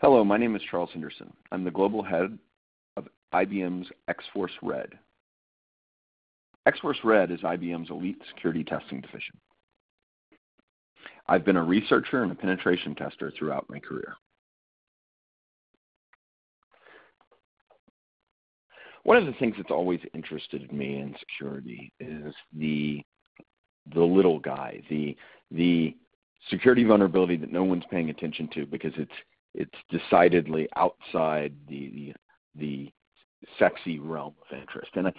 Hello, my name is Charles Henderson. I'm the global head of IBM's X-Force Red. X-Force Red is IBM's elite security testing division. I've been a researcher and a penetration tester throughout my career. One of the things that's always interested me in security is the the little guy, the the security vulnerability that no one's paying attention to because it's it's decidedly outside the the, sexy realm of interest. And I,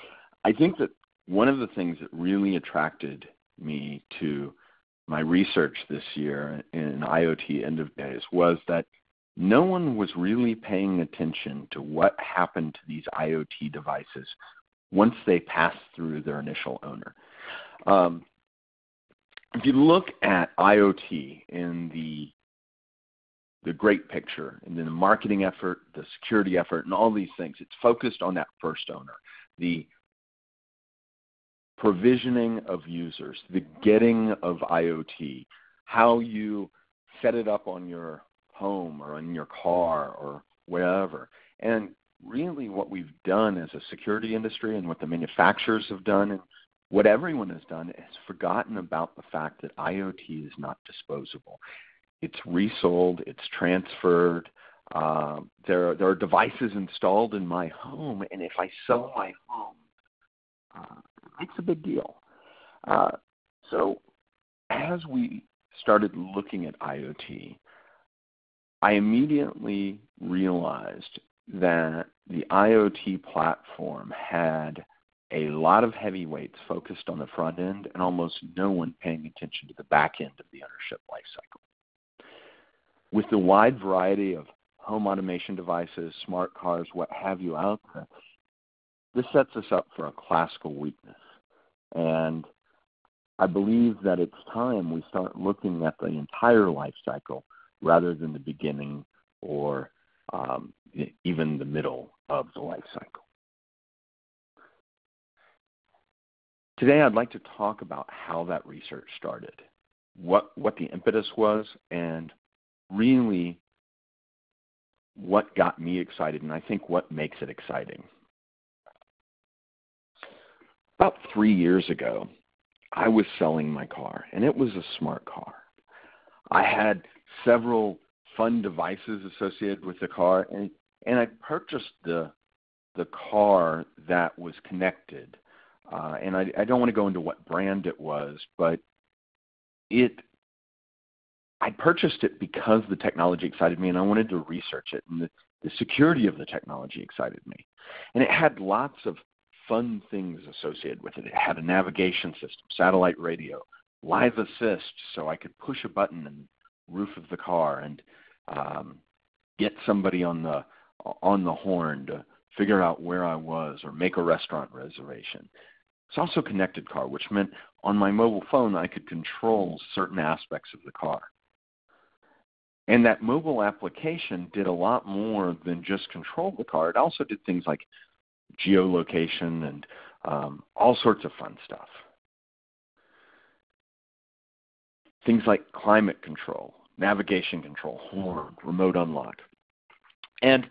I think that one of the things that really attracted me to my research this year in IoT end of days was that no one was really paying attention to what happened to these IoT devices once they passed through their initial owner. Um, if you look at IoT in the the great picture and then the marketing effort, the security effort, and all these things, it's focused on that first owner, the provisioning of users, the getting of IoT, how you set it up on your home or in your car or wherever. And really what we've done as a security industry and what the manufacturers have done and what everyone has done is forgotten about the fact that IoT is not disposable. It's resold, it's transferred. Uh, there, there are devices installed in my home, and if I sell my home, uh, it's a big deal. Uh, so, as we started looking at IoT, I immediately realized that the IoT platform had a lot of heavyweights focused on the front end and almost no one paying attention to the back end of the ownership lifecycle. With the wide variety of home automation devices, smart cars, what have you out there, this sets us up for a classical weakness. And I believe that it's time we start looking at the entire life cycle rather than the beginning or um, even the middle of the life cycle. Today, I'd like to talk about how that research started, what, what the impetus was, and really what got me excited, and I think what makes it exciting. About three years ago, I was selling my car, and it was a smart car. I had several fun devices associated with the car, and, and I purchased the, the car that was connected uh, and I, I don't want to go into what brand it was, but it I purchased it because the technology excited me and I wanted to research it and the, the security of the technology excited me. And it had lots of fun things associated with it. It had a navigation system, satellite radio, live assist, so I could push a button in roof of the car and um, get somebody on the on the horn to figure out where I was or make a restaurant reservation. It's also connected car, which meant on my mobile phone I could control certain aspects of the car. And that mobile application did a lot more than just control the car. It also did things like geolocation and um, all sorts of fun stuff. Things like climate control, navigation control, horn, remote unlock. And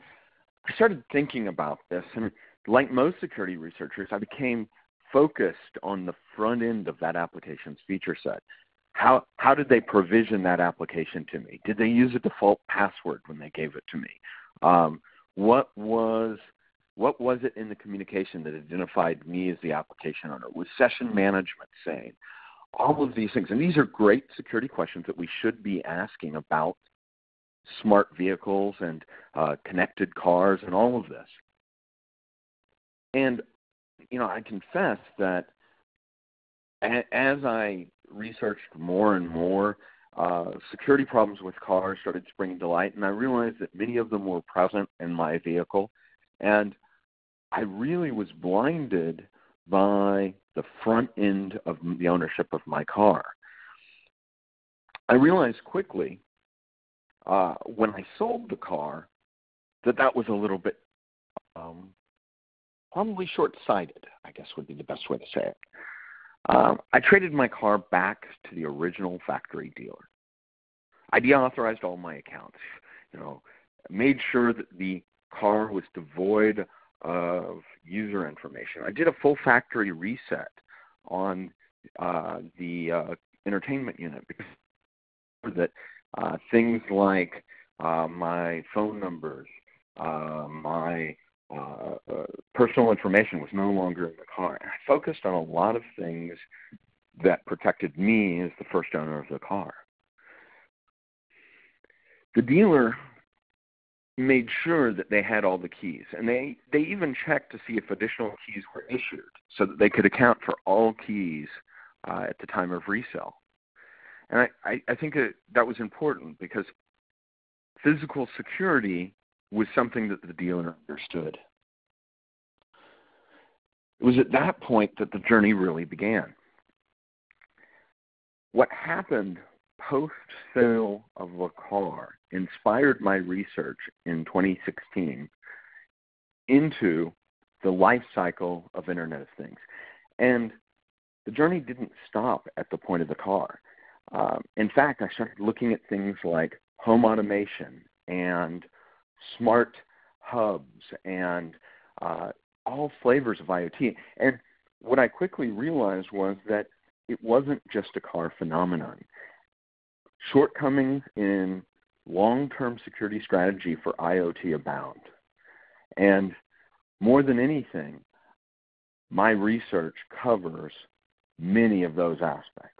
I started thinking about this, and like most security researchers, I became focused on the front end of that application's feature set. How, how did they provision that application to me? Did they use a default password when they gave it to me? Um, what was what was it in the communication that identified me as the application owner? Was session management saying All of these things, and these are great security questions that we should be asking about smart vehicles and uh, connected cars and all of this. And you know, I confess that as I researched more and more, uh, security problems with cars started springing to light, and I realized that many of them were present in my vehicle, and I really was blinded by the front end of the ownership of my car. I realized quickly uh, when I sold the car that that was a little bit um, probably short sighted, I guess would be the best way to say it. Um, I traded my car back to the original factory dealer. I deauthorized all my accounts, you know, made sure that the car was devoid of user information. I did a full factory reset on uh, the uh, entertainment unit because that uh, things like uh, my phone numbers, uh, my uh, personal information was no longer in the car. And I focused on a lot of things that protected me as the first owner of the car. The dealer made sure that they had all the keys, and they, they even checked to see if additional keys were issued so that they could account for all keys uh, at the time of resale. And I, I, I think that, that was important because physical security was something that the dealer understood. It was at that point that the journey really began. What happened post sale of the car inspired my research in 2016 into the life cycle of Internet of Things. And the journey didn't stop at the point of the car. Um, in fact, I started looking at things like home automation and smart hubs and uh, all flavors of IoT. And what I quickly realized was that it wasn't just a car phenomenon. Shortcomings in long term security strategy for IoT abound. And more than anything, my research covers many of those aspects.